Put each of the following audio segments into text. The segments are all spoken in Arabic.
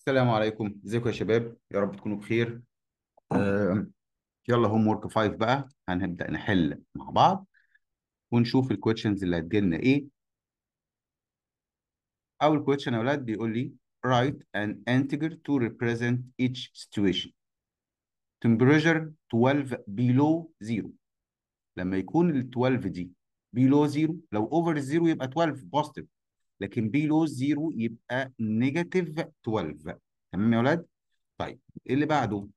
السلام عليكم. ازيكم يا شباب؟ يا رب تكونوا بخير. آه يلا homework 5 بقى. هنبدأ نحل مع بعض ونشوف ال questions اللي هتجيلنا إيه. أول question يا أولاد بيقول لي write an integer to represent each situation. Temperature 12 below 0 لما يكون ال 12 دي below 0 لو over 0 يبقى 12 positive. لكن below 0 يبقى negative 12 تمام يا أولاد طيب إيه اللي بعده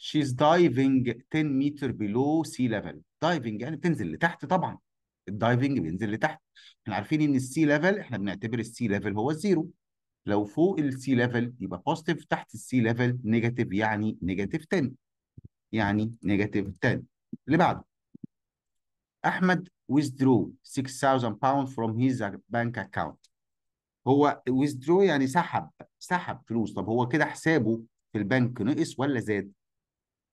She's diving 10 meter below sea level. diving يعني بتنزل لتحت طبعا. ال diving بينزل لتحت. إحنا عارفين إن ال sea level إحنا بنعتبر ال sea level هو الزيرو. لو فوق ال sea level يبقى positive تحت ال sea level negative يعني negative 10. يعني negative 10. اللي بعده. أحمد withdrew 6000 pounds from his bank account. هو withdraw يعني سحب سحب فلوس. طب هو كده حسابه في البنك نقص ولا زاد؟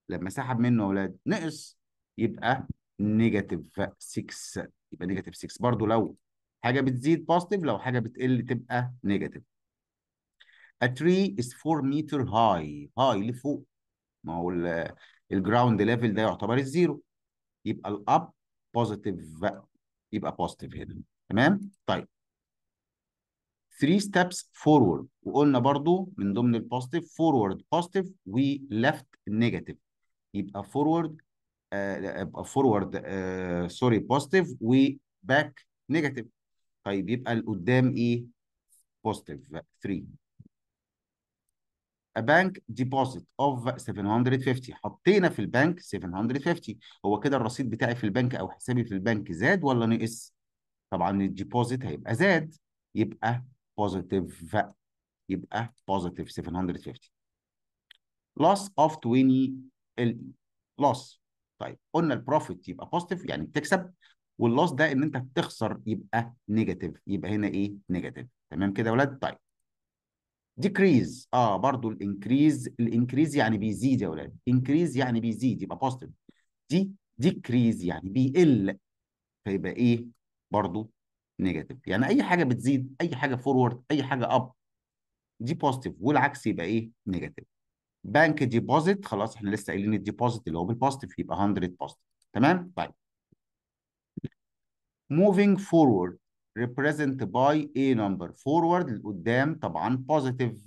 لما سحب منه يا أولاد نقص يبقى negative 6 يبقى negative 6 برضو لو حاجة بتزيد positive لو حاجة بتقل تبقى negative A tree is 4 meter high high لفوق. ما هو ال ground level ده يعتبر الزيرو. يبقى ال up positive يبقى positive هنا. تمام؟ طيب. 3 steps forward. وقلنا برضو من ضمن ال positive forward positive و left negative يبقى forward يبقى forward sorry positive و back negative طيب يبقى لقدام إيه؟ positive 3 A bank deposit of 750 حطينا في البنك 750 هو كده الرصيد بتاعي في البنك أو حسابي في البنك زاد ولا نقص؟ طبعا ال deposit هيبقى زاد يبقى positive يبقى positive 750 loss of 20 ال loss. طيب قلنا ال profit يبقى positive يعني بتكسب. وال loss ده إن أنت بتخسر يبقى negative يبقى هنا إيه؟ negative تمام كده يا ولاد؟ طيب. Decrease. آه برضو ال increase ال increase يعني بيزيد يا ولاد. increase يعني بيزيد يبقى positive دي decrease يعني بيقل فيبقى إيه؟ برضو negative يعني أي حاجة بتزيد أي حاجة forward أي حاجة up دي positive والعكس يبقى إيه؟ negative bank deposit خلاص إحنا لسه قايلين ال deposit اللي هو بال positive يبقى 100 positive تمام؟ طيب. Moving forward. Represent by a number. Forward لقدام طبعا positive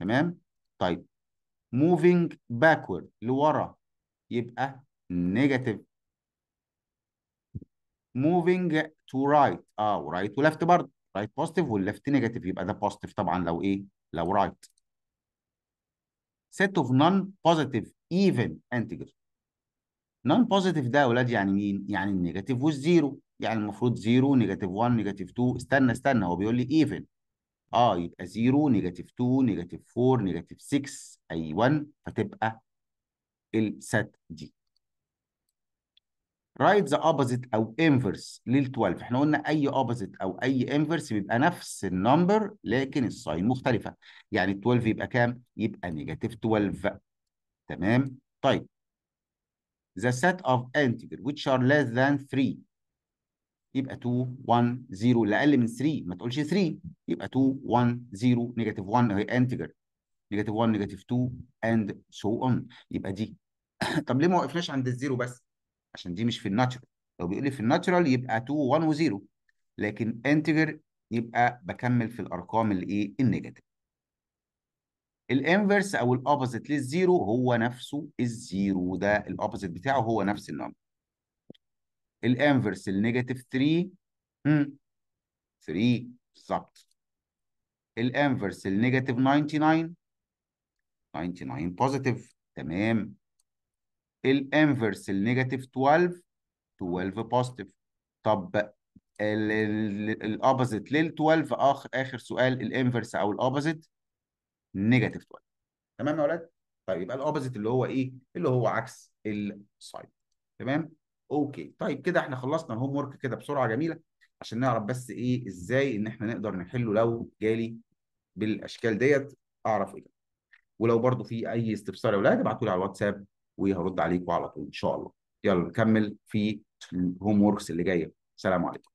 تمام؟ طيب. Moving backward لورا يبقى negative moving to right. آه و right و left برضه. right positive وال left negative يبقى ده positive طبعا لو إيه؟ لو right set of non-positive even integer. Non-positive ده يا أولاد يعني مين؟ يعني ال negative وال zero. يعني المفروض 0 negative 1 negative 2 استنى استنى هو بيقول لي even. آه يبقى 0 negative 2 negative 4 negative 6 أي 1 فتبقى ال set دي. write the opposite أو inverse لل 12 إحنا قلنا أي opposite أو أي inverse بيبقى نفس ال number لكن ال sign مختلفة. يعني 12 يبقى كام؟ يبقى negative 12 تمام؟ طيب. The set of integer which are less than 3 يبقى 2 1 0 اللي أقل من 3 ما تقولش 3 يبقى 2 1 0 negative 1 هي integer negative 1 negative 2 and so on يبقى دي. طب ليه ما وقفناش عند ال zero بس؟ عشان دي مش في ال natural. لو بيقول لي في ال natural يبقى 2 1 و0 لكن integer يبقى بكمل في الأرقام اللي إيه؟ ال negative. ال inverse أو ال opposite لل zero هو نفسه ال zero. ده ال opposite بتاعه هو نفس ال number. ال inverse ال negative 3 هم. 3 بالظبط ال inverse ال negative 99 99 positive تمام. ال inverse ال negative 12 12 positive طب ال opposite لل 12 اخر آخر سؤال ال inverse أو ال opposite negative 12 تمام يا ولاد؟ طيب يبقى ال opposite اللي هو إيه؟ اللي هو عكس ال sign تمام؟ okay. طيب كده إحنا خلصنا ال homework كده بسرعة جميلة عشان نعرف بس إيه إزاي إن إحنا نقدر نحله لو جالي بالأشكال ديت أعرف إيه. ولو برضو في أي استفسار يا ولاد ابعتوا لي على الواتساب وهرد عليكم على طول إن شاء الله. يلا نكمل في ال homeworks اللي جاية. سلام عليكم.